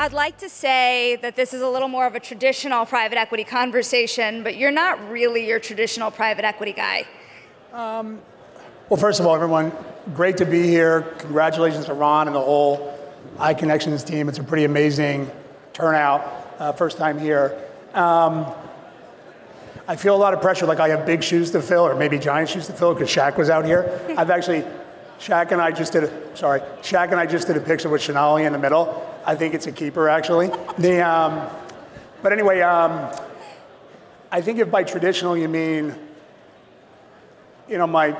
I'd like to say that this is a little more of a traditional private equity conversation, but you're not really your traditional private equity guy. Um, well, first of all, everyone, great to be here. Congratulations to Ron and the whole iConnections team. It's a pretty amazing turnout, uh, first time here. Um, I feel a lot of pressure, like I have big shoes to fill, or maybe giant shoes to fill, because Shaq was out here. I've actually, Shaq and I just did a, sorry, Shaq and I just did a picture with Sonali in the middle. I think it's a keeper, actually. The, um, but anyway, um, I think if by traditional you mean, you know, my,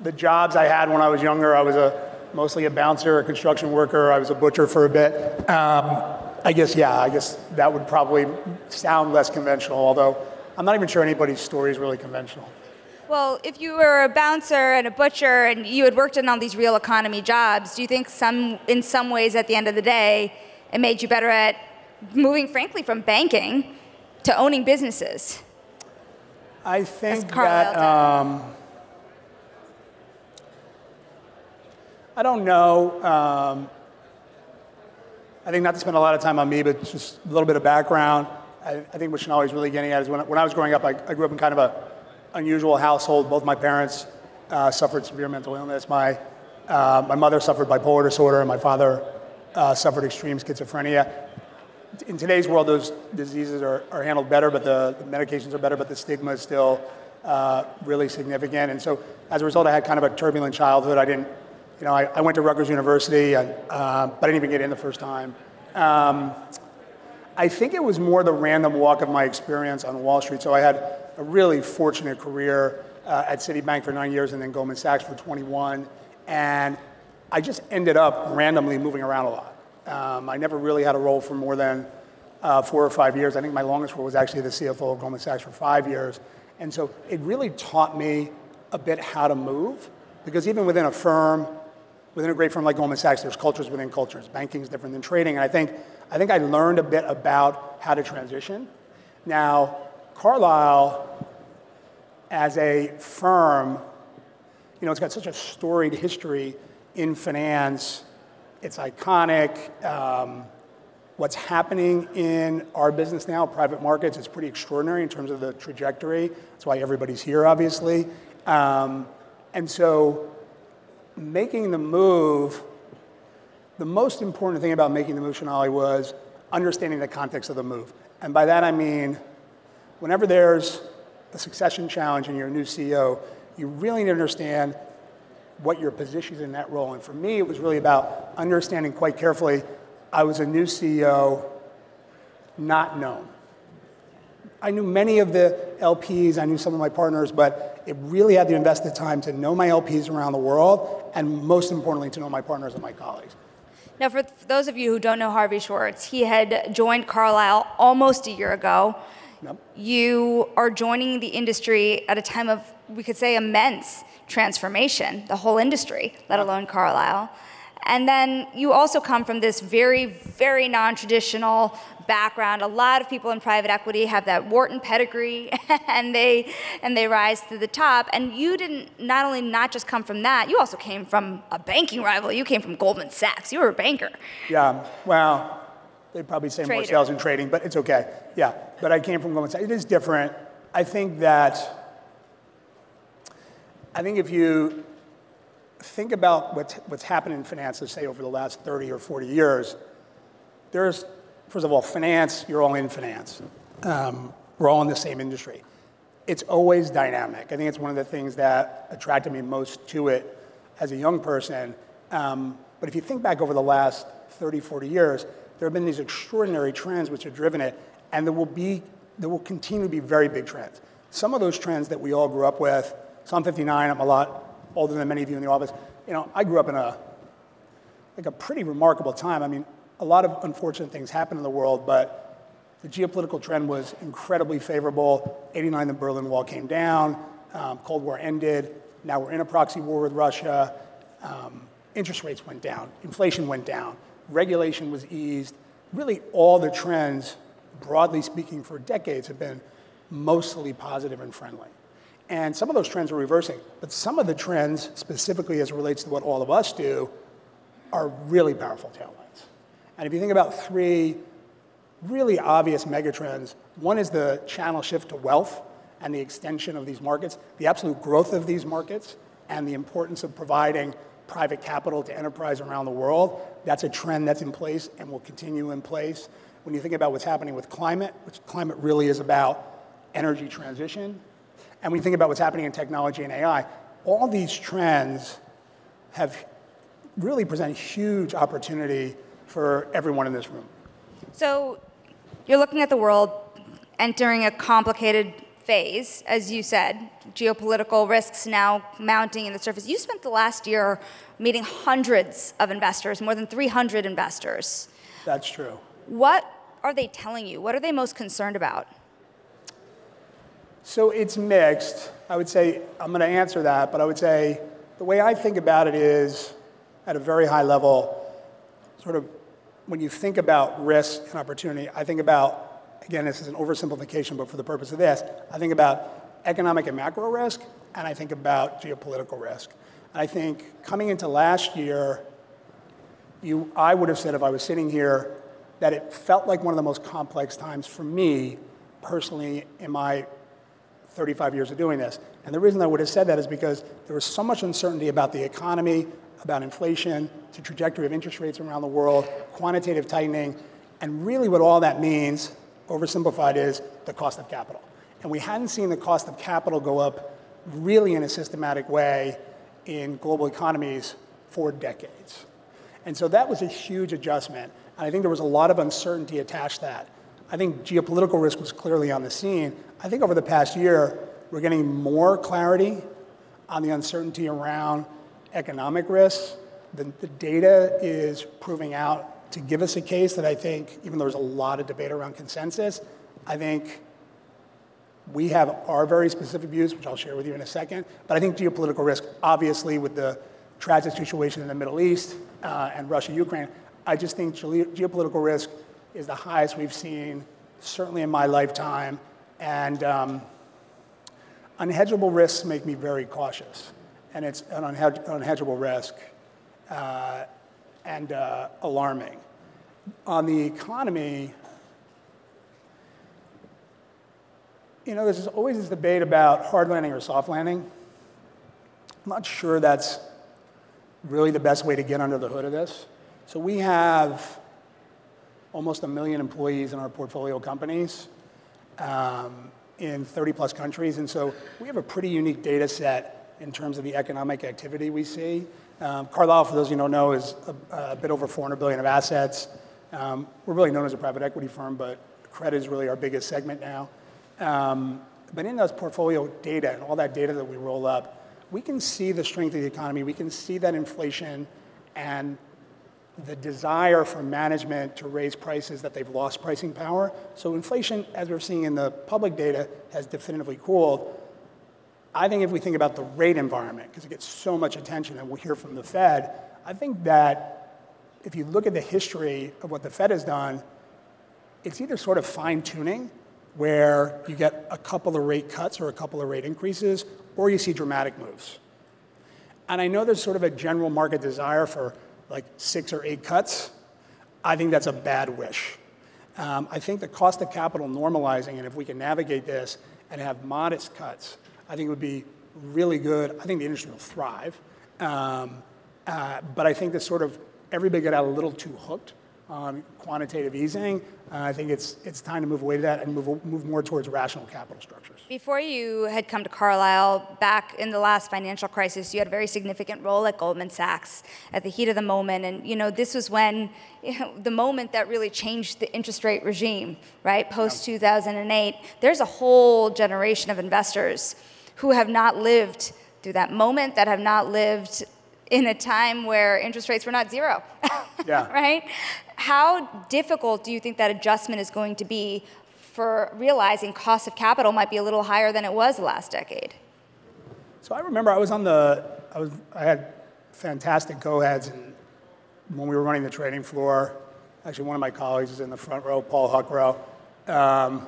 the jobs I had when I was younger, I was a, mostly a bouncer, a construction worker, I was a butcher for a bit. Um, I guess, yeah, I guess that would probably sound less conventional, although I'm not even sure anybody's story is really conventional. Well, if you were a bouncer and a butcher and you had worked in all these real economy jobs, do you think some, in some ways at the end of the day, it made you better at moving, frankly, from banking to owning businesses? I think that, um, I don't know. Um, I think not to spend a lot of time on me, but just a little bit of background. I, I think what Sonali is really getting at is when, when I was growing up, I, I grew up in kind of a unusual household. Both my parents uh, suffered severe mental illness. My, uh, my mother suffered bipolar disorder, and my father uh, suffered extreme schizophrenia. In today's world, those diseases are, are handled better, but the, the medications are better, but the stigma is still uh, really significant. And so, as a result, I had kind of a turbulent childhood. I didn't, you know, I, I went to Rutgers University, and, uh, but I didn't even get in the first time. Um, I think it was more the random walk of my experience on Wall Street. So I had a really fortunate career uh, at Citibank for nine years and then Goldman Sachs for 21. And I just ended up randomly moving around a lot. Um, I never really had a role for more than uh, four or five years. I think my longest role was actually the CFO of Goldman Sachs for five years. And so it really taught me a bit how to move because even within a firm, within a great firm like Goldman Sachs, there's cultures within cultures. Banking is different than trading. And I think, I think I learned a bit about how to transition. Now, Carlyle, as a firm, you know, it's got such a storied history in finance. It's iconic. Um, what's happening in our business now, private markets, is pretty extraordinary in terms of the trajectory. That's why everybody's here, obviously. Um, and so, making the move, the most important thing about making the move, Sonali, was understanding the context of the move. And by that I mean, whenever there's a succession challenge and you're a new CEO, you really need to understand what your position is in that role. And for me, it was really about understanding quite carefully I was a new CEO, not known. I knew many of the LPs, I knew some of my partners, but it really had to invest the time to know my LPs around the world, and most importantly, to know my partners and my colleagues. Now, for those of you who don't know Harvey Schwartz, he had joined Carlyle almost a year ago. Yep. You are joining the industry at a time of, we could say, immense transformation, the whole industry, let alone Carlyle. And then you also come from this very, very non traditional background. A lot of people in private equity have that Wharton pedigree and they and they rise to the top. And you didn't not only not just come from that, you also came from a banking rival. You came from Goldman Sachs. You were a banker. Yeah, well, They'd probably say Trader. more sales and trading, but it's okay. Yeah, but I came from Goldman Sachs. It is different. I think that, I think if you think about what's, what's happened in finance, let's say over the last 30 or 40 years, there's, first of all, finance, you're all in finance. Um, we're all in the same industry. It's always dynamic. I think it's one of the things that attracted me most to it as a young person. Um, but if you think back over the last 30, 40 years, there have been these extraordinary trends which have driven it, and there will be, there will continue to be very big trends. Some of those trends that we all grew up with, so I'm 59, I'm a lot older than many of you in the office. You know, I grew up in a, like a pretty remarkable time. I mean, a lot of unfortunate things happened in the world, but the geopolitical trend was incredibly favorable. 89, the Berlin Wall came down, um, Cold War ended, now we're in a proxy war with Russia. Um, interest rates went down, inflation went down, regulation was eased. Really, all the trends, broadly speaking, for decades have been mostly positive and friendly. And some of those trends are reversing, but some of the trends, specifically as it relates to what all of us do, are really powerful tailwinds. And if you think about three really obvious megatrends, one is the channel shift to wealth and the extension of these markets, the absolute growth of these markets, and the importance of providing private capital to enterprise around the world. That's a trend that's in place and will continue in place. When you think about what's happening with climate, which climate really is about energy transition, and when you think about what's happening in technology and AI, all these trends have really present huge opportunity for everyone in this room. So you're looking at the world entering a complicated phase, as you said, geopolitical risks now mounting in the surface. You spent the last year meeting hundreds of investors, more than 300 investors. That's true. What are they telling you? What are they most concerned about? So it's mixed. I would say, I'm going to answer that, but I would say the way I think about it is at a very high level, sort of when you think about risk and opportunity, I think about, again, this is an oversimplification, but for the purpose of this, I think about economic and macro risk, and I think about geopolitical risk. I think coming into last year, you, I would have said if I was sitting here that it felt like one of the most complex times for me personally in my 35 years of doing this. And the reason I would have said that is because there was so much uncertainty about the economy, about inflation, the trajectory of interest rates around the world, quantitative tightening, and really what all that means, oversimplified, is the cost of capital. And we hadn't seen the cost of capital go up really in a systematic way in global economies for decades. And so that was a huge adjustment. And I think there was a lot of uncertainty attached to that. I think geopolitical risk was clearly on the scene. I think over the past year, we're getting more clarity on the uncertainty around economic risks. The, the data is proving out to give us a case that I think, even though there's a lot of debate around consensus, I think we have our very specific views, which I'll share with you in a second. But I think geopolitical risk, obviously, with the tragic situation in the Middle East uh, and Russia, Ukraine, I just think ge- geopolitical risk is the highest we've seen, certainly in my lifetime. And um, unhedgeable risks make me very cautious and it's an unhedgeable risk uh, and uh, alarming. On the economy, you know, there's always this debate about hard landing or soft landing. I'm not sure that's really the best way to get under the hood of this. So we have almost a million employees in our portfolio companies um, in 30 plus countries, and so we have a pretty unique data set in terms of the economic activity we see. Um, Carlyle, for those you who don't know, is a, a bit over 400 billion of assets. Um, we're really known as a private equity firm, but credit is really our biggest segment now. Um, but in those portfolio data and all that data that we roll up, we can see the strength of the economy. We can see that inflation and the desire for management to raise prices that they've lost pricing power. So inflation, as we're seeing in the public data, has definitively cooled. I think if we think about the rate environment, because it gets so much attention and we'll hear from the Fed, I think that if you look at the history of what the Fed has done, it's either sort of fine tuning, where you get a couple of rate cuts or a couple of rate increases, or you see dramatic moves. And I know there's sort of a general market desire for like six or eight cuts. I think that's a bad wish. Um, I think the cost of capital normalizing, and if we can navigate this and have modest cuts, I think it would be really good. I think the industry will thrive. Um, uh, but I think that sort of everybody got a little too hooked on quantitative easing. Uh, I think it's, it's time to move away to that and move, move more towards rational capital structures. Before you had come to Carlyle, back in the last financial crisis, you had a very significant role at Goldman Sachs at the heat of the moment. And, you know, this was when, you know, the moment that really changed the interest rate regime, right? Post 2008. There's a whole generation of investors who have not lived through that moment, that have not lived in a time where interest rates were not zero. yeah. right? How difficult do you think that adjustment is going to be for realizing cost of capital might be a little higher than it was the last decade? So I remember I was on the, I, was, I had fantastic co-heads and when we were running the trading floor. Actually, one of my colleagues is in the front row, Paul Huckrow, um,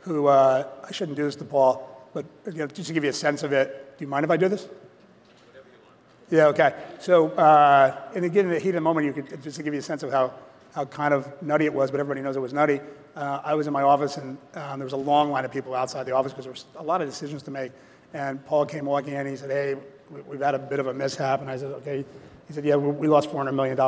who, uh, I shouldn't do this to Paul, but just to give you a sense of it, do you mind if I do this? Yeah, okay. So, uh, and again, in the heat of the moment, you could, just to give you a sense of how how kind of nutty it was, but everybody knows it was nutty. Uh, I was in my office and um, there was a long line of people outside the office because there was a lot of decisions to make. And Paul came walking in and he said, Hey, we, have had a bit of a mishap. And I said, Okay. He said, Yeah, we, we lost $400 million.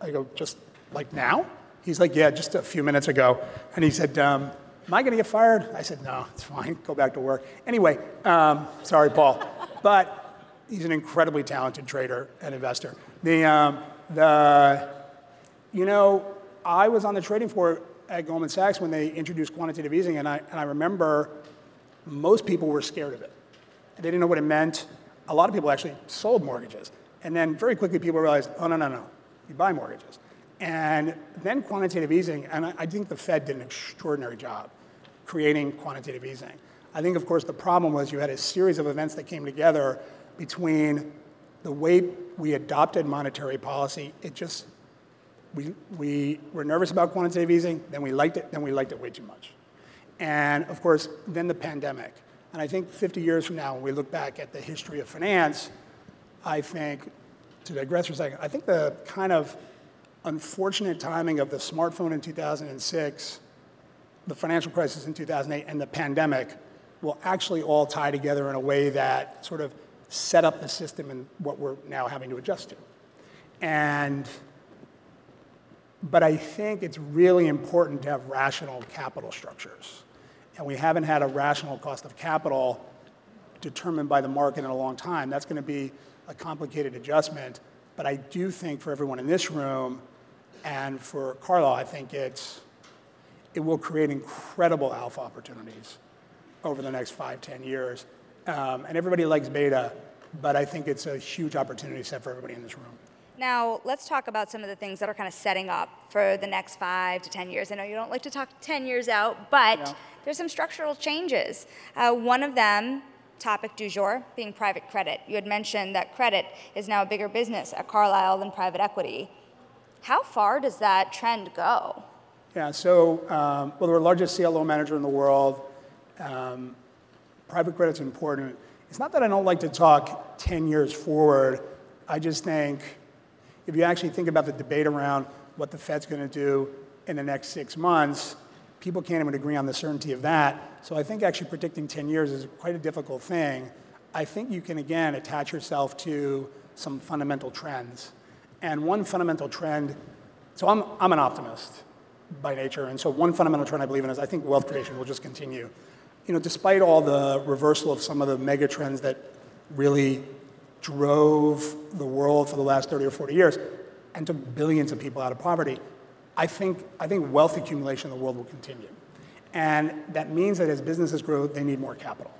I go, Just like now? He's like, Yeah, just a few minutes ago. And he said, um, Am I going to get fired? I said, No, it's fine. Go back to work. Anyway, um, sorry, Paul. But he's an incredibly talented trader and investor. The, um, the, you know, I was on the trading floor at Goldman Sachs when they introduced quantitative easing, and I, and I remember most people were scared of it. They didn't know what it meant. A lot of people actually sold mortgages. And then very quickly people realized, oh, no, no, no, you buy mortgages. And then quantitative easing, and I, I think the Fed did an extraordinary job creating quantitative easing. I think, of course, the problem was you had a series of events that came together between the way we adopted monetary policy. It just we, we were nervous about quantitative easing, then we liked it, then we liked it way too much. And of course, then the pandemic. And I think 50 years from now, when we look back at the history of finance, I think, to digress for a second, I think the kind of unfortunate timing of the smartphone in 2006, the financial crisis in 2008, and the pandemic will actually all tie together in a way that sort of set up the system and what we're now having to adjust to. And but I think it's really important to have rational capital structures. And we haven't had a rational cost of capital determined by the market in a long time. That's going to be a complicated adjustment. But I do think for everyone in this room and for Carlyle, I think it's, it will create incredible alpha opportunities over the next five, ten years. Um, and everybody likes beta, but I think it's a huge opportunity set for everybody in this room. Now, let's talk about some of the things that are kind of setting up for the next five to 10 years. I know you don't like to talk 10 years out, but yeah. there's some structural changes. Uh, one of them, topic du jour, being private credit. You had mentioned that credit is now a bigger business at Carlyle than private equity. How far does that trend go? Yeah, so, um, well, we're the largest CLO manager in the world. Um, private credit's important. It's not that I don't like to talk 10 years forward. I just think if you actually think about the debate around what the Fed's going to do in the next six months, people can't even agree on the certainty of that. So I think actually predicting 10 years is quite a difficult thing. I think you can, again, attach yourself to some fundamental trends. And one fundamental trend, so I'm, I'm an optimist by nature, and so one fundamental trend I believe in is I think wealth creation will just continue. You know, despite all the reversal of some of the mega trends that really drove the world for the last 30 or 40 years and took billions of people out of poverty, I think, I think wealth accumulation in the world will continue. And that means that as businesses grow, they need more capital.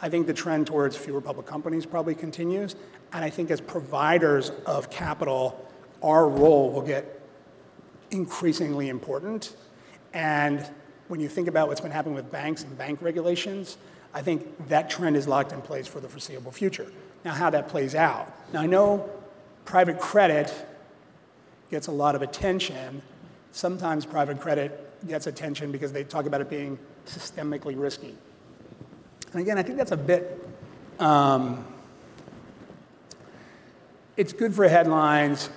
I think the trend towards fewer public companies probably continues. And I think as providers of capital, our role will get increasingly important. And when you think about what's been happening with banks and bank regulations, I think that trend is locked in place for the foreseeable future. Now, how that plays out. Now, I know private credit gets a lot of attention. Sometimes private credit gets attention because they talk about it being systemically risky. And again, I think that's a bit, um, it's good for headlines.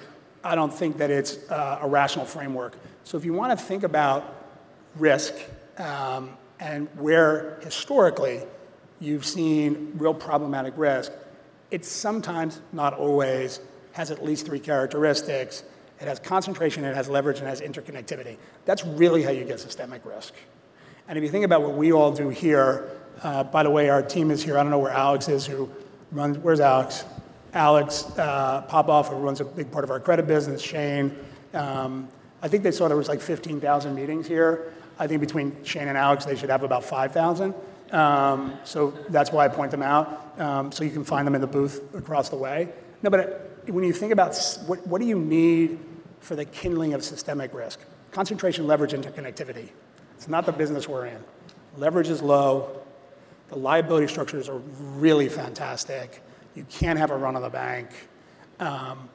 I don't think that it's uh, a rational framework. So if you want to think about risk um, and where historically you've seen real problematic risk, it sometimes, not always, has at least three characteristics. It has concentration, it has leverage, and it has interconnectivity. That's really how you get systemic risk. And if you think about what we all do here, uh, by the way, our team is here. I don't know where Alex is, who runs, where's Alex? Alex uh, Popoff, who runs a big part of our credit business, Shane. Um, I think they saw there was like 15,000 meetings here. I think between Shane and Alex, they should have about 5,000. Um, so that's why I point them out. Um, so you can find them in the booth across the way. No, but uh, when you think about what, what do you need for the kindling of systemic risk? Concentration, leverage, interconnectivity. It's not the business we're in. Leverage is low. The liability structures are really fantastic. You can't have a run on the bank. Um,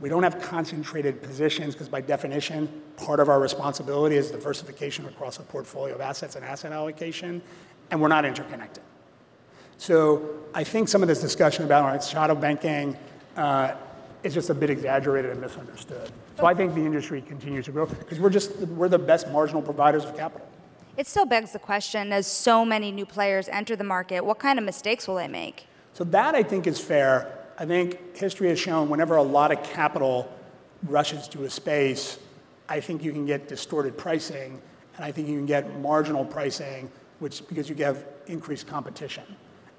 we don't have concentrated positions because by definition, part of our responsibility is diversification across a portfolio of assets and asset allocation and we're not interconnected. So I think some of this discussion about right, shadow banking, uh, is just a bit exaggerated and misunderstood. So I think the industry continues to grow because we're just we're the best marginal providers of capital. It still begs the question as so many new players enter the market, what kind of mistakes will they make? So that I think is fair. I think history has shown whenever a lot of capital rushes to a space, I think you can get distorted pricing, and I think you can get marginal pricing, which because you have increased competition.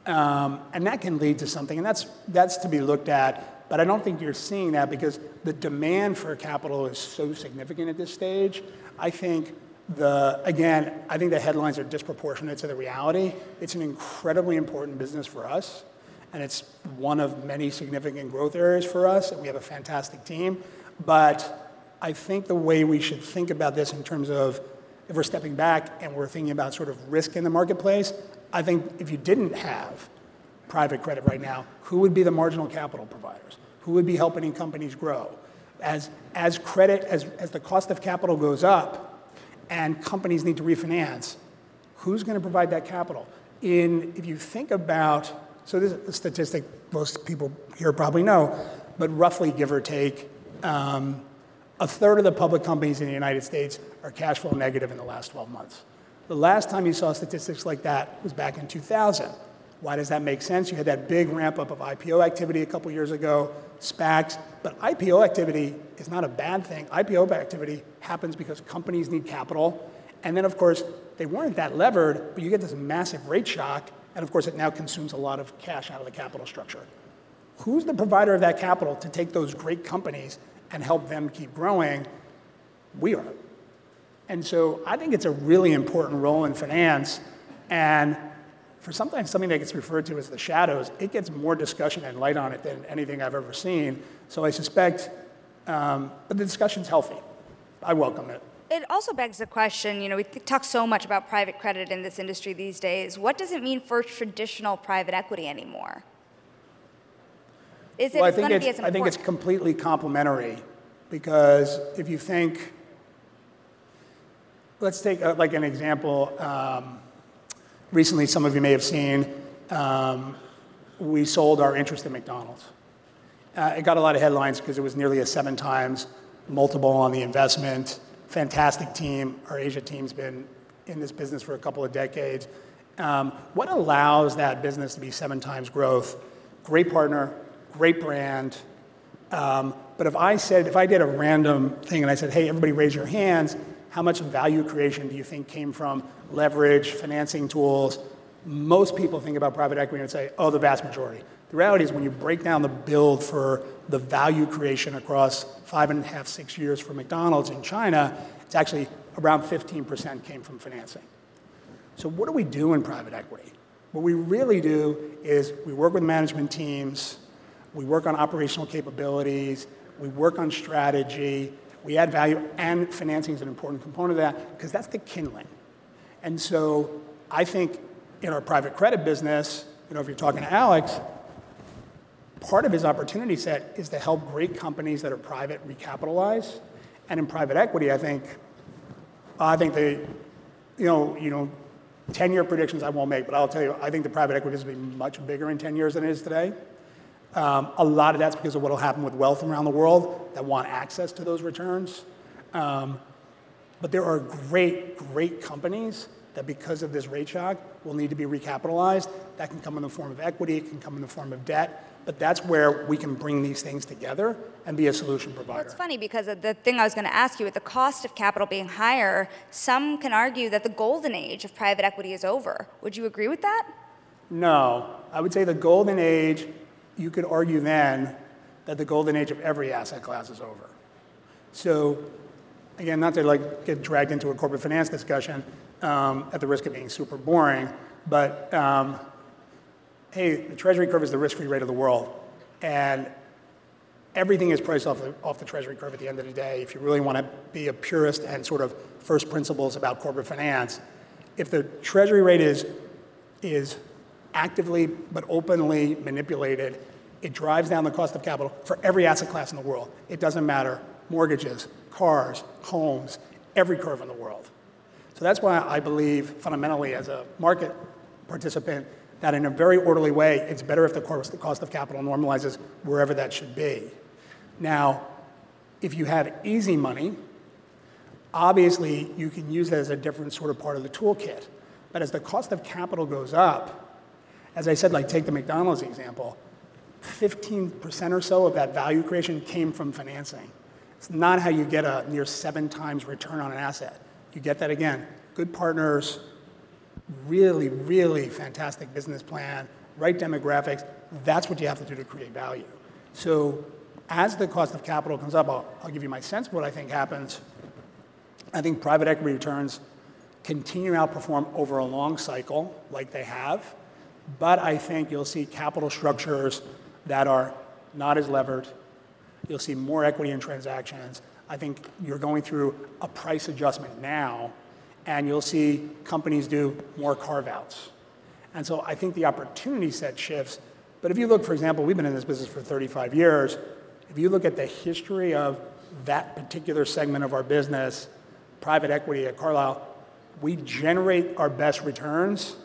Um, and that can lead to something, and that's, that's to be looked at. But I don't think you're seeing that because the demand for capital is so significant at this stage. I think the, again, I think the headlines are disproportionate to the reality. It's an incredibly important business for us, and it's one of many significant growth areas for us, and we have a fantastic team. But I think the way we should think about this in terms of if we're stepping back and we're thinking about sort of risk in the marketplace, I think if you didn't have private credit right now, who would be the marginal capital providers? Who would be helping companies grow? As, as credit, as, as the cost of capital goes up, and companies need to refinance, who's going to provide that capital? In, if you think about, so this is a statistic most people here probably know, but roughly give or take, um, a third of the public companies in the United States are cash flow negative in the last 12 months. The last time you saw statistics like that was back in 2000. Why does that make sense? You had that big ramp up of IPO activity a couple years ago, SPACs, but IPO activity is not a bad thing. IPO activity happens because companies need capital. And then, of course, they weren't that levered, but you get this massive rate shock, and of course, it now consumes a lot of cash out of the capital structure. Who's the provider of that capital to take those great companies and help them keep growing? We are. And so I think it's a really important role in finance. And for sometimes something that gets referred to as the shadows, it gets more discussion and light on it than anything I've ever seen. So I suspect, um, but the discussion's healthy. I welcome it. It also begs the question, you know, we talk so much about private credit in this industry these days. What does it mean for traditional private equity anymore? Is it well, I think it's, it's I think it's completely complementary because if you think, let's take uh, like an example. Um, recently, some of you may have seen, um, we sold our interest in McDonald's. Uh, it got a lot of headlines because it was nearly a seven times multiple on the investment. Fantastic team. Our Asia team's been in this business for a couple of decades. Um, what allows that business to be seven times growth? Great partner, great brand. Um, but if I said, if I did a random thing and I said, hey, everybody raise your hands, how much value creation do you think came from leverage, financing tools? Most people think about private equity and say, oh, the vast majority. The reality is when you break down the build for the value creation across five and a half, six years for McDonald's in China, it's actually around 15% came from financing. So what do we do in private equity? What we really do is we work with management teams, we work on operational capabilities, we work on strategy, we add value, and financing is an important component of that because that's the kindling. And so I think in our private credit business, you know, if you're talking to Alex, part of his opportunity set is to help great companies that are private recapitalize. And in private equity, I think, I think they, you know, you know, 10-year predictions I won't make, but I'll tell you, I think the private equity is going to be much bigger in 10 years than it is today. Um, a lot of that's because of what will happen with wealth around the world that want access to those returns. Um, but there are great, great companies that because of this rate shock will need to be recapitalized. That can come in the form of equity, it can come in the form of debt. But that's where we can bring these things together and be a solution provider. It's funny because the thing I was going to ask you, with the cost of capital being higher, some can argue that the golden age of private equity is over. Would you agree with that? No. I would say the golden age you could argue then that the golden age of every asset class is over. So, again, not to like get dragged into a corporate finance discussion um, at the risk of being super boring, but um, hey, the treasury curve is the risk-free rate of the world, and everything is priced off the, off the treasury curve at the end of the day. If you really want to be a purist and sort of first principles about corporate finance, if the treasury rate is is actively but openly manipulated, it drives down the cost of capital for every asset class in the world. It doesn't matter mortgages, cars, homes, every curve in the world. So that's why I believe fundamentally as a market participant that in a very orderly way, it's better if the cost of capital normalizes wherever that should be. Now, if you have easy money, obviously you can use that as a different sort of part of the toolkit. But as the cost of capital goes up, as I said, like take the McDonald's example, 15% or so of that value creation came from financing. It's not how you get a near seven times return on an asset. You get that again, good partners, really, really fantastic business plan, right demographics. That's what you have to do to create value. So as the cost of capital comes up, I'll, I'll give you my sense of what I think happens. I think private equity returns continue to outperform over a long cycle like they have. But I think you'll see capital structures that are not as levered. You'll see more equity in transactions. I think you're going through a price adjustment now, and you'll see companies do more carve-outs. And so I think the opportunity set shifts. But if you look, for example, we've been in this business for 35 years. If you look at the history of that particular segment of our business, private equity at Carlyle, we generate our best returns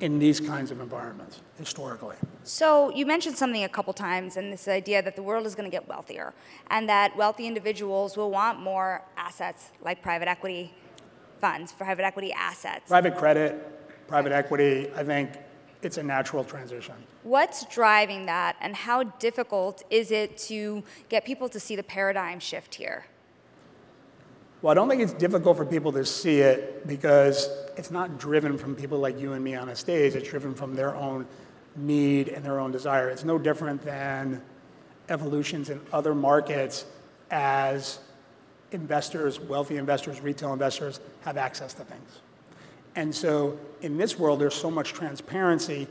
in these kinds of environments historically. So you mentioned something a couple times, and this idea that the world is going to get wealthier, and that wealthy individuals will want more assets like private equity funds, for private equity assets. Private credit, private equity, I think it's a natural transition. What's driving that, and how difficult is it to get people to see the paradigm shift here? Well, I don't think it's difficult for people to see it because it's not driven from people like you and me on a stage. It's driven from their own need and their own desire. It's no different than evolutions in other markets as investors, wealthy investors, retail investors have access to things. And so in this world, there's so much transparency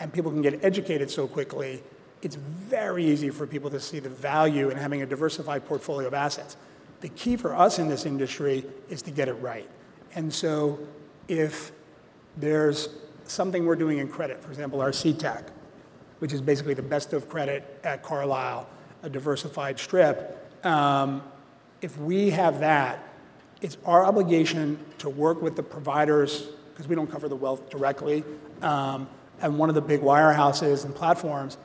and people can get educated so quickly, it's very easy for people to see the value in having a diversified portfolio of assets. The key for us in this industry is to get it right. And so if there's something we're doing in credit, for example, our CTAC, which is basically the best of credit at Carlyle, a diversified strip, um, if we have that, it's our obligation to work with the providers, because we don't cover the wealth directly, um, and one of the big wirehouses and platforms,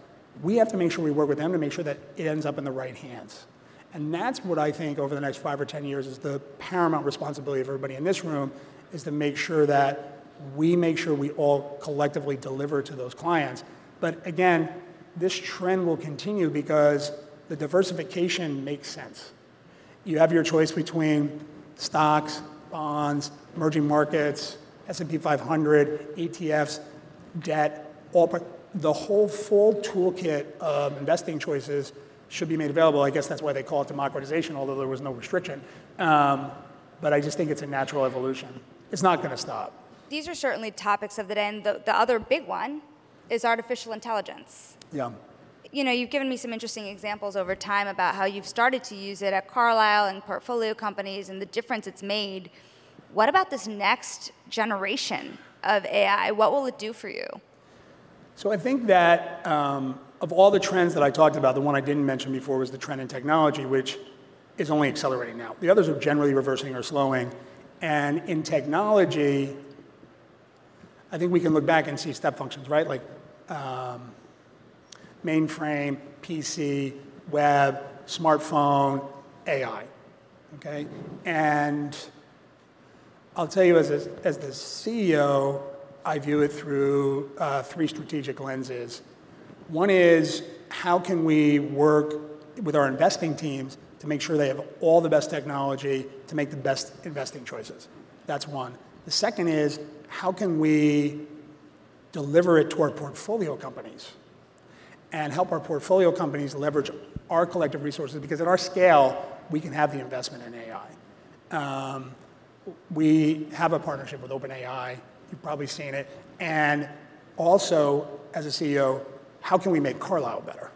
we have to make sure we work with them to make sure that it ends up in the right hands. And that's what I think over the next five or 10 years is the paramount responsibility of everybody in this room is to make sure that we make sure we all collectively deliver to those clients. But again, this trend will continue because the diversification makes sense. You have your choice between stocks, bonds, emerging markets, S&P 500, ETFs, debt, all, the whole full toolkit of investing choices should be made available. I guess that's why they call it democratization, although there was no restriction. Um, but I just think it's a natural evolution. It's not going to stop. These are certainly topics of the day, and the, the other big one is artificial intelligence. Yeah. You know, you've given me some interesting examples over time about how you've started to use it at Carlyle and portfolio companies and the difference it's made. What about this next generation of AI? What will it do for you? So I think that um, of all the trends that I talked about, the one I didn't mention before was the trend in technology, which is only accelerating now. The others are generally reversing or slowing. And in technology, I think we can look back and see step functions, right? Like um, mainframe, PC, web, smartphone, AI. Okay? And I'll tell you, as, a, as the CEO, I view it through uh, three strategic lenses. One is how can we work with our investing teams to make sure they have all the best technology to make the best investing choices? That's one. The second is how can we deliver it to our portfolio companies and help our portfolio companies leverage our collective resources because at our scale, we can have the investment in AI. Um, we have a partnership with OpenAI. You've probably seen it. And also, as a CEO, how can we make Carlyle better?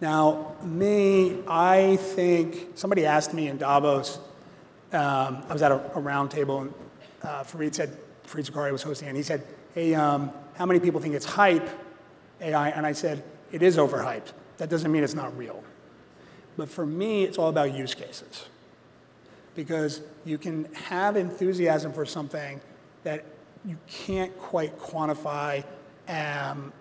Now, me, I think somebody asked me in Davos, um, I was at a, a roundtable, and uh, Fareed said, Fareed Zakaria was hosting, and he said, Hey, um, how many people think it's hype, AI? And I said, It is overhyped. That doesn't mean it's not real. But for me, it's all about use cases. Because you can have enthusiasm for something that you can't quite quantify um,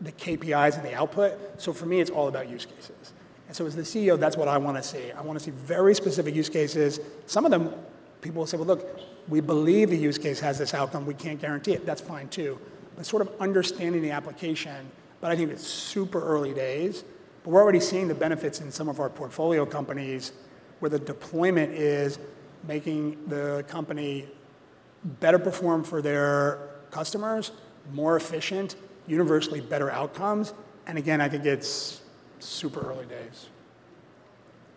the KPIs and the output. So for me, it's all about use cases. And so as the CEO, that's what I want to see. I want to see very specific use cases. Some of them, people will say, well, look, we believe the use case has this outcome. We can't guarantee it. That's fine too. But sort of understanding the application, but I think it's super early days. But we're already seeing the benefits in some of our portfolio companies where the deployment is making the company better perform for their customers, more efficient, universally better outcomes. And again, I think it's super early days.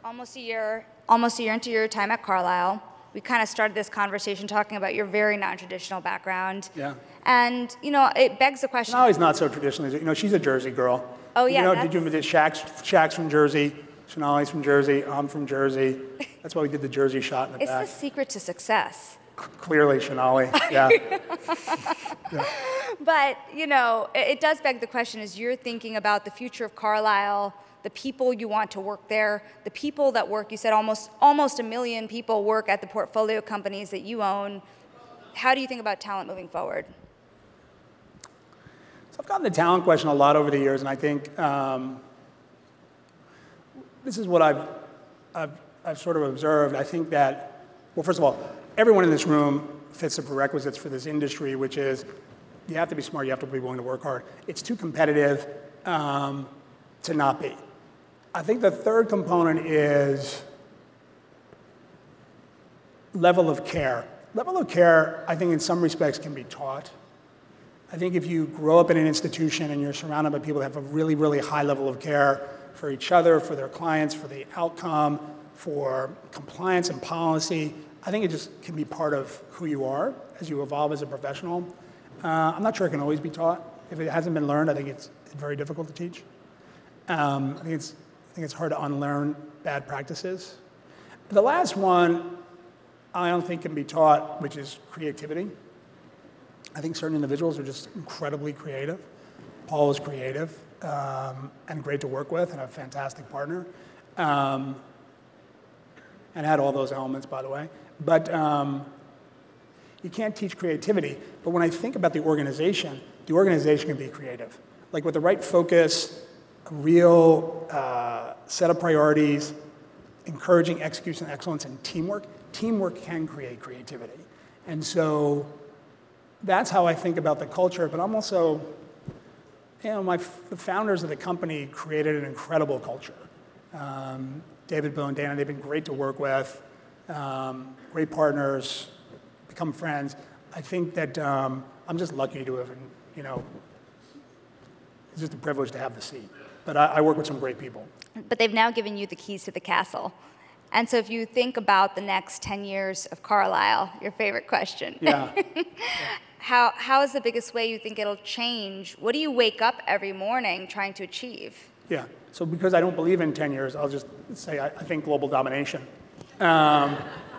Almost a year, almost a year into your time at Carlyle, we kind of started this conversation talking about your very non-traditional background. Yeah. And you know, it begs the question. No, he's not so traditional. You know, she's a Jersey girl. Oh yeah. You know, that's- did you did Shaq's, Shaq's from Jersey, Sonali's from Jersey, I'm from Jersey. That's why we did the Jersey shot in the It's back. the secret to success. Clearly, Sonali. Yeah. But you know, it, it does beg the question: as you're thinking about the future of Carlyle, the people you want to work there, the people that work. You said almost almost a million people work at the portfolio companies that you own. How do you think about talent moving forward? So I've gotten the talent question a lot over the years, and I think um, this is what I've, I've, I've sort of observed. I think that, well, first of all, everyone in this room fits the prerequisites for this industry, which is you have to be smart, you have to be willing to work hard. It's too competitive um, to not be. I think the third component is level of care. Level of care, I think, in some respects, can be taught. I think if you grow up in an institution and you're surrounded by people that have a really, really high level of care for each other, for their clients, for the outcome, for compliance and policy, I think it just can be part of who you are as you evolve as a professional. Uh, I'm not sure it can always be taught. If it hasn't been learned, I think it's very difficult to teach. Um, I, think it's, I think it's hard to unlearn bad practices. The last one I don't think can be taught, which is creativity. I think certain individuals are just incredibly creative. Paul is creative um, and great to work with and a fantastic partner. Um, and had all those elements, by the way. But um, you can't teach creativity. But when I think about the organization, the organization can be creative. Like with the right focus, real uh, set of priorities, encouraging execution excellence and teamwork, teamwork can create creativity. And so that's how I think about the culture. But I'm also, you know, my, the founders of the company created an incredible culture. Um, David, Bill, and Dana, they've been great to work with, um, great partners, become friends. I think that um, I'm just lucky to have, you know, it's just a privilege to have the seat. But I, I work with some great people. But they've now given you the keys to the castle. And so if you think about the next 10 years of Carlyle, your favorite question. Yeah. How, how is the biggest way you think it'll change? What do you wake up every morning trying to achieve? Yeah. So because I don't believe in 10 years, I'll just say I, I think global domination. Um,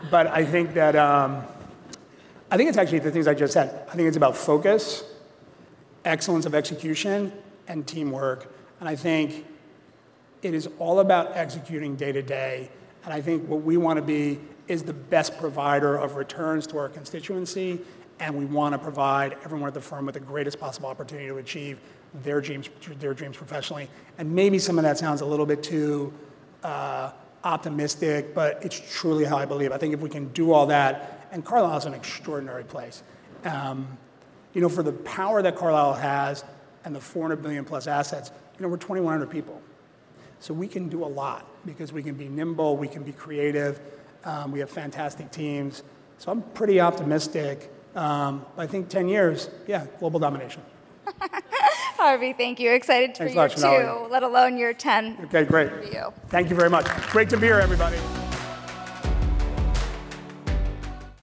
but I think that um, I think it's actually the things I just said. I think it's about focus, excellence of execution, and teamwork. And I think it is all about executing day to day. And I think what we want to be is the best provider of returns to our constituency and we want to provide everyone at the firm with the greatest possible opportunity to achieve their dreams, their dreams professionally. And maybe some of that sounds a little bit too uh, optimistic, but it's truly how I believe. I think if we can do all that, and Carlyle is an extraordinary place. Um, you know, for the power that Carlyle has and the 400 billion plus assets, you know, we're 2,100 people. So we can do a lot because we can be nimble, we can be creative, um, we have fantastic teams. So I'm pretty optimistic um, I think 10 years, yeah, global domination. Harvey, thank you. Excited for Thanks your two, let alone your 10 Okay, great. for you. Thank you very much. Great to be here, everybody.